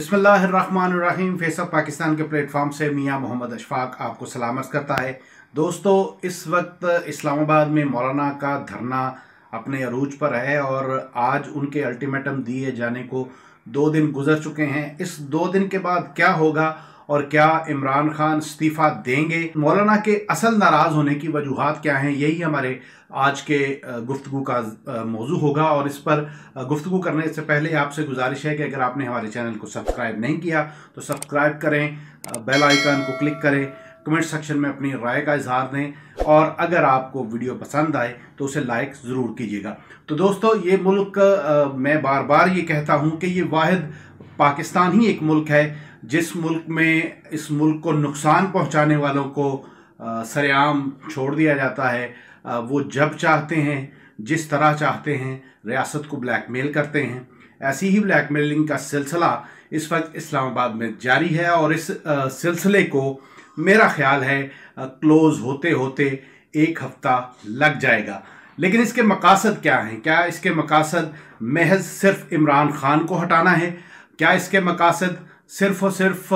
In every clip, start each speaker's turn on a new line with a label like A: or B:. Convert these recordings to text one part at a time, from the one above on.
A: بسم اللہ الرحمن الرحیم فیس آف پاکستان کے پلیٹ فارم سے میاں محمد اشفاق آپ کو سلامت کرتا ہے۔ دوستو، اس وقت اسلام آباد میں مولانا کا دھرنا اپنے عروج پر ہے اور آج ان کے الٹیمیٹم دیے جانے کو دو دن گزر چکے ہیں۔ اس دو دن کے بعد کیا ہوگا؟ اور کیا عمران خان استعفیٰ دیں گے؟ مولانا کے اصل ناراض ہونے کی وجوہات کیا ہیں؟ یہی ہمارے آج کے گفتگو کا موضوع ہوگا اور اس پر گفتگو کرنے سے پہلے آپ سے گزارش ہے کہ اگر آپ نے ہمارے چینل کو سبسکرائب نہیں کیا تو سبسکرائب کریں بیل آئیکن کو کلک کریں کمنٹ سیکشن میں اپنی رائے کا اظہار دیں اور اگر آپ کو ویڈیو پسند آئے تو اسے لائک ضرور کیجیے گا۔ تو دوستو، یہ ملک میں بار بار یہ کہتا ہوں کہ یہ واحد پاکستان ہی ایک ملک ہے، جس ملک میں اس ملک کو نقصان پہنچانے والوں کو سریعام چھوڑ دیا جاتا ہے۔ وہ جب چاہتے ہیں، جس طرح چاہتے ہیں، ریاست کو بلیک میل کرتے ہیں۔ ایسی ہی بلیک میلنگ کا سلسلہ اس وقت اسلام آباد میں جاری ہے اور اس سلسلے کو میرا خیال ہے کلوز ہوتے ہوتے ایک ہفتہ لگ جائے گا۔ لیکن اس کے مقاصد کیا ہیں؟ کیا اس کے مقاصد محض صرف عمران خان کو ہٹانا ہے؟ کیا اس کے مقاصد صرف اور صرف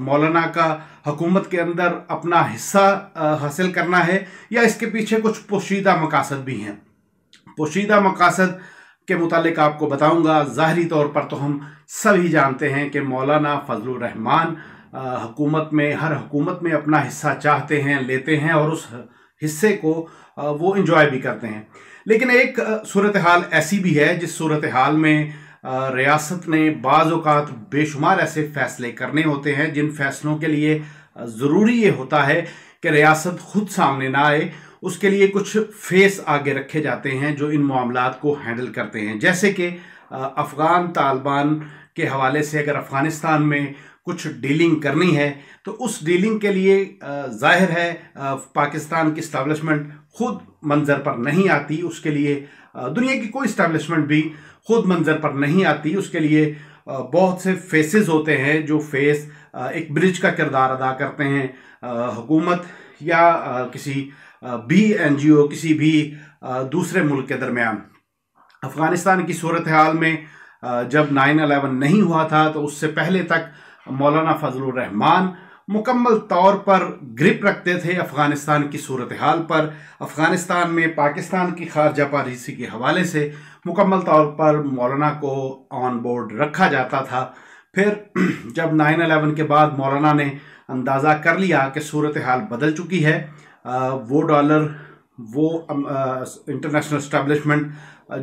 A: مولانا کا حکومت کے اندر اپنا حصہ حاصل کرنا ہے یا اس کے پیچھے کچھ پوشیدہ مقاصد بھی ہیں؟ پوشیدہ مقاصد کے متعلق آپ کو بتاؤں گا۔ ظاہری طور پر تو ہم سبھی جانتے ہیں کہ مولانا فضل الرحمان حکومت میں، ہر حکومت میں اپنا حصہ چاہتے ہیں، لیتے ہیں اور اس حصے کو وہ انجوائے بھی کرتے ہیں۔ لیکن ایک صورتحال ایسی بھی ہے، جس صورتحال میں ریاست نے بعض اوقات بے شمار ایسے فیصلے کرنے ہوتے ہیں، جن فیصلوں کے لیے ضروری یہ ہوتا ہے کہ ریاست خود سامنے نہ آئے۔ اس کے لیے کچھ فیس آگے رکھے جاتے ہیں جو ان معاملات کو ہینڈل کرتے ہیں۔ جیسے کہ افغان طالبان کے حوالے سے اگر افغانستان میں کچھ ڈیلنگ کرنی ہے، تو اس ڈیلنگ کے لیے ظاہر ہے پاکستان کی اسٹیبلشمنٹ خود منظر پر نہیں آتی، اس کے لیے دنیا کی کوئی اسٹیبلشمنٹ بھی خود منظر پر نہیں آتی، اس کے لیے بہت سے فیسز ہوتے ہیں جو فیس ایک برج کا کردار ادا کرتے ہیں۔ حکومت یا کسی بی این جی او کسی بھی دوسرے ملک کے درمیان۔ افغانستان کی صورتحال میں جب نائن الیون نہیں ہوا تھا تو اس سے پہلے تک مولانا فضل الرحمان مکمل طور پر گرپ رکھتے تھے افغانستان کی صورتحال پر۔ افغانستان میں پاکستان کی خارجہ پالیسی کے حوالے سے مکمل طور پر مولانا کو آن بورڈ رکھا جاتا تھا۔ پھر جب نائن الیون کے بعد مولانا نے اندازہ کر لیا کہ صورتحال بدل چکی ہے وہ ڈالر، وہ انٹرنیشنل اسٹیبلشمنٹ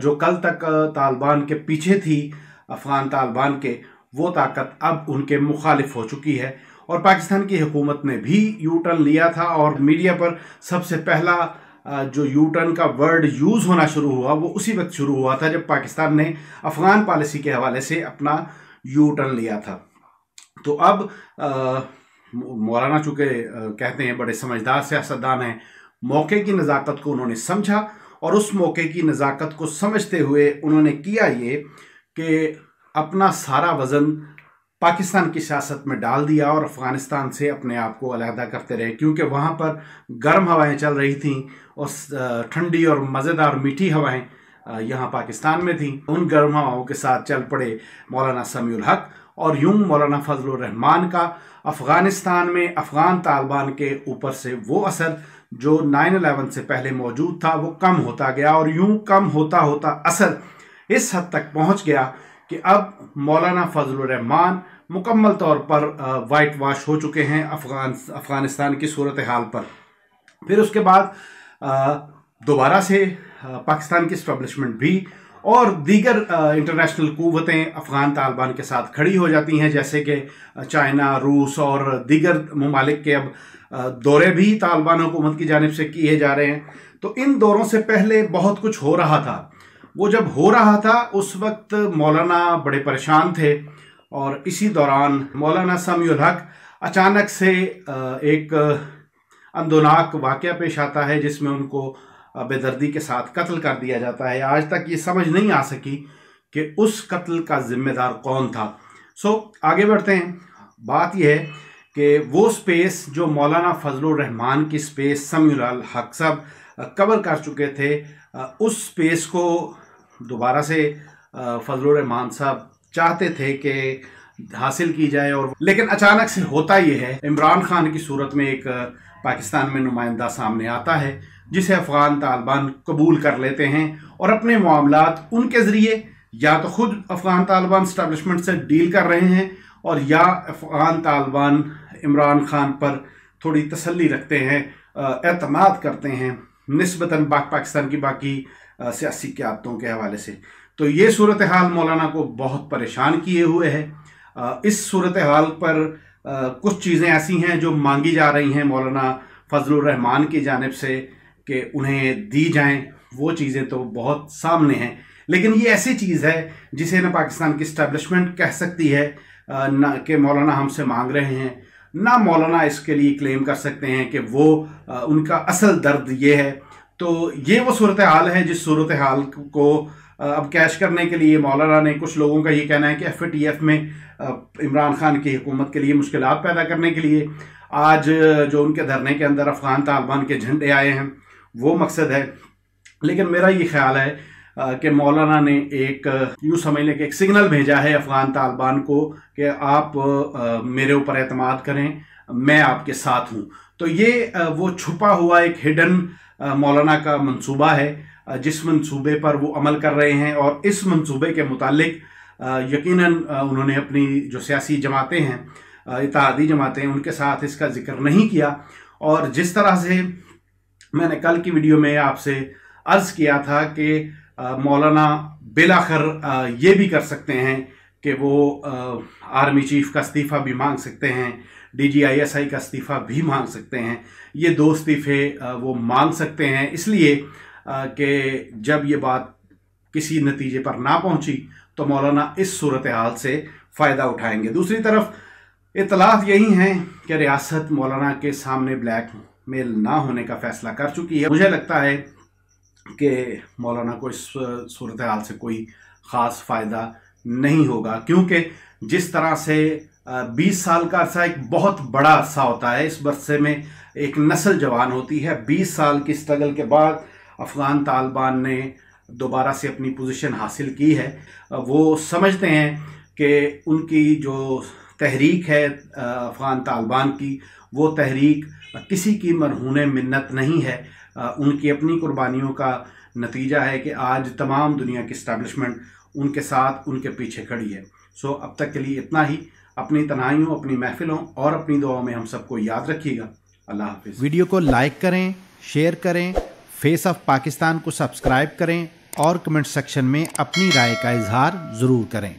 A: جو کل تک طالبان کے پیچھے تھی، افغان طالبان کے، وہ طاقت اب ان کے مخالف ہو چکی ہے۔ اور پاکستان کی حکومت نے بھی یو ٹرن لیا تھا اور میڈیا پر سب سے پہلا جو یو ٹرن کا ورڈ یوز ہونا شروع ہوا، وہ اسی وقت شروع ہوا تھا جب پاکستان نے افغان پالیسی کے حوالے سے اپنا یو ٹرن لیا تھا۔ تو اب مولانا چونکہ کہتے ہیں بڑے سمجھدار سیاستدان ہیں، موقع کی نزاکت کو انہوں نے سمجھا اور اس موقع کی نزاکت کو سمجھتے ہوئے انہوں نے کیا یہ کہ اپنا سارا وزن پاکستان کی سیاست میں ڈال دیا اور افغانستان سے اپنے آپ کو علیحدہ کرتے رہے، کیونکہ وہاں پر گرم ہوائیں چل رہی تھیں اور ٹھنڈی اور مزیدار میٹھی ہوائیں یہاں پاکستان میں تھیں۔ ان گرم ہواؤں کے ساتھ چل پڑے مولانا سمیع الحق اور یوں مولانا فضل الرحمان کا افغانستان میں افغان طالبان کے اوپر سے وہ اثر جو نائن الیون سے پہلے موجود تھا، وہ کم ہوتا گیا اور یوں کم ہوتا ہوتا اثر اس حد تک پہنچ گیا کہ اب مولانا فضل الرحمان مکمل طور پر وائٹ واش ہو چکے ہیں افغان، افغانستان کی صورتحال پر۔ پھر اس کے بعد دوبارہ سے پاکستان کی اسٹیبلشمنٹ بھی اور دیگر انٹرنیشنل قوتیں افغان طالبان کے ساتھ کھڑی ہو جاتی ہیں، جیسے کہ چائنا، روس اور دیگر ممالک کے اب دورے بھی طالبان حکومت کی جانب سے کیے جا رہے ہیں۔ تو ان دوروں سے پہلے بہت کچھ ہو رہا تھا۔ وہ جب ہو رہا تھا، اس وقت مولانا بڑے پریشان تھے۔ اور اسی دوران مولانا سمیع الحق اچانک سے ایک اندوناک واقعہ پیش آتا ہے، جس میں ان کو بے دردی کے ساتھ قتل کر دیا جاتا ہے۔ آج تک یہ سمجھ نہیں آ سکی کہ اس قتل کا ذمہ دار کون تھا۔ سو آگے بڑھتے ہیں۔ بات یہ ہے کہ وہ سپیس جو مولانا فضل الرحمان کی سپیس سمیع الحق صاحب کور کر چکے تھے، اس سپیس کو دوبارہ سے فضل الرحمان صاحب چاہتے تھے کہ حاصل کی جائے اور لیکن اچانک سے ہوتا یہ ہے، عمران خان کی صورت میں ایک پاکستان میں نمائندہ سامنے آتا ہے۔ جسے افغان طالبان قبول کر لیتے ہیں اور اپنے معاملات ان کے ذریعے یا تو خود افغان طالبان سٹیبلشمنٹ سے ڈیل کر رہے ہیں اور یا افغان طالبان عمران خان پر تھوڑی تسلی رکھتے ہیں اعتماد کرتے ہیں نسبتاً پاکستان کی باقی سیاسی قیادتوں کے حوالے سے۔ تو یہ صورتحال مولانا کو بہت پریشان کیے ہوئے ہے۔ اس صورتحال پر کچھ چیزیں ایسی ہیں جو مانگی جا رہی ہیں مولانا فضل الرحمان کی جانب سے۔ کہ انہیں دی جائیں، وہ چیزیں تو بہت سامنے ہیں۔ لیکن یہ ایسی چیز ہے جسے نہ پاکستان کی اسٹیبلشمنٹ کہہ سکتی ہے نہ کہ مولانا ہم سے مانگ رہے ہیں۔ نہ مولانا اس کے لیے کلیم کر سکتے ہیں کہ وہ ان کا اصل درد یہ ہے۔ تو یہ وہ صورتحال ہے جس صورتحال کو اب کیش کرنے کے لیے مولانا نے کچھ لوگوں کا یہ کہنا ہے کہ ایف اے ٹی ایف میں عمران خان کی حکومت کے لیے مشکلات پیدا کرنے کے لیے۔ آج جو ان کے دھرنے کے اندر افغان طالبان کے جھنڈے آئے ہیں وہ مقصد ہے۔ لیکن میرا یہ خیال ہے کہ مولانا نے ایک، یوں سمجھ لیں کہ ایک سگنل بھیجا ہے افغان طالبان کو کہ آپ میرے اوپر اعتماد کریں، میں آپ کے ساتھ ہوں۔ تو یہ وہ چھپا ہوا ایک ہڈن مولانا کا منصوبہ ہے۔ جس منصوبے پر وہ عمل کر رہے ہیں اور اس منصوبے کے متعلق یقیناً انہوں نے اپنی جو سیاسی جماعتیں ہیں اتحادی جماعتیں، ان کے ساتھ اس کا ذکر نہیں کیا۔ اور جس طرح سے میں نے کل کی ویڈیو میں آپ سے عرض کیا تھا کہ مولانا بلاخر یہ بھی کر سکتے ہیں کہ وہ آرمی چیف کا استعفیٰ بھی مانگ سکتے ہیں، D G I S I کا استعفیٰ بھی مانگ سکتے ہیں، یہ دو استعفے وہ مانگ سکتے ہیں۔ اس لیے کہ جب یہ بات کسی نتیجے پر نہ پہنچی تو مولانا اس صورتحال سے فائدہ اٹھائیں گے۔ دوسری طرف اطلاعات یہی ہیں کہ ریاست مولانا کے سامنے بلیک میل نہ ہونے کا فیصلہ کر چکی ہے۔ مجھے لگتا ہے کہ مولانا کو اس صورتحال سے کوئی خاص فائدہ نہیں ہوگا، کیونکہ جس طرح سے بیس سال کا عرصہ ایک بہت بڑا عرصہ ہوتا ہے۔ اس برسے میں ایک نسل جوان ہوتی ہے۔ بیس سال کی سٹرگل کے بعد افغان طالبان نے دوبارہ سے اپنی پوزیشن حاصل کی ہے۔ وہ سمجھتے ہیں کہ ان کی جو تحریک ہے افغان طالبان کی، وہ تحریک کسی کی مرہون منت نہیں ہے۔ ان کی اپنی قربانیوں کا نتیجہ ہے کہ آج تمام دنیا کی اسٹیبلشمنٹ ان کے ساتھ ان کے پیچھے کھڑی ہے۔ سو اب تک کے لیے اتنا ہی۔ اپنی تنہائیوں، اپنی محفلوں اور اپنی دعاؤں میں ہم سب کو یاد رکھیے گا۔ اللہ حافظ۔
B: ویڈیو کو لائک کریں، شیئر کریں فیس آف پاکستان کو سبسکرائب کریں اور کمنٹ سیکشن میں اپنی رائے کا اظہار ضرور کریں۔